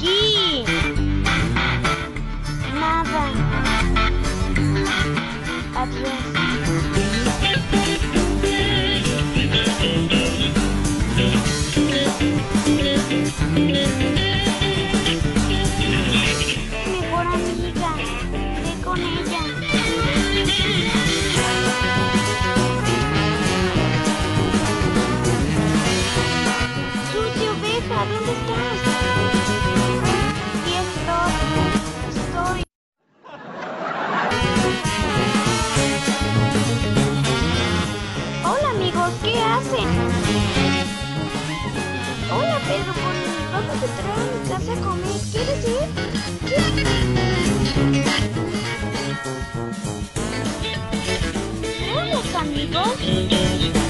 aquí? Nada. Adiós. Mejor amiga. Ve con ella. Susi, oveja, ¿dónde estás? ¿Qué hacen? Hola Pedro, pues vamos a entrar a mi casa a comer. ¿Quieres ir? ¿Qué? Hola amigos.